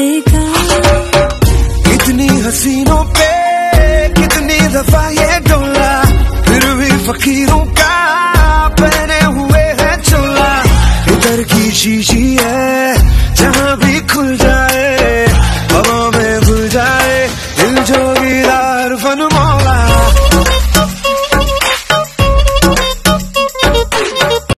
चलेगा कितनी हसीनों पे कितनी दफ़ा ये डोला, फिर भी फकीरों का पहने हुए है चोला। इधर की शीशी है, जहाँ भी खुल जाए, हवा में खुल जाए, दिल जोगीदार फन